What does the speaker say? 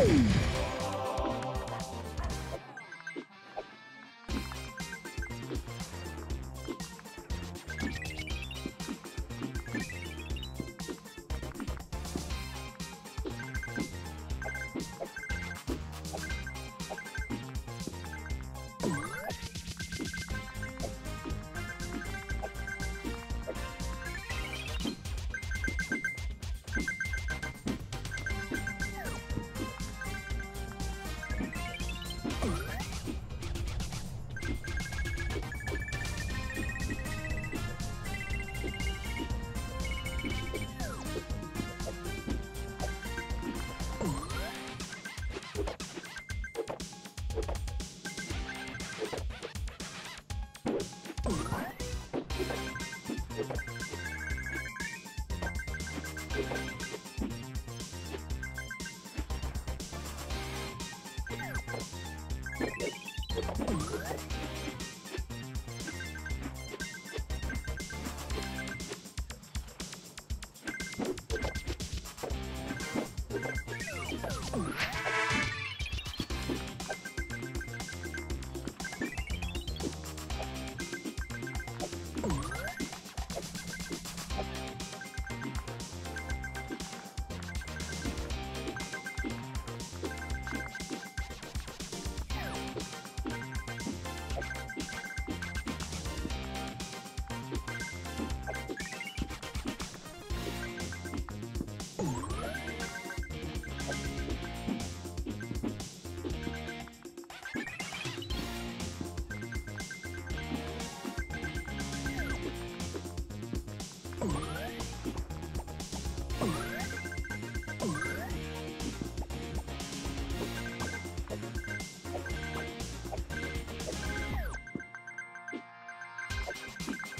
Woo! difficult. you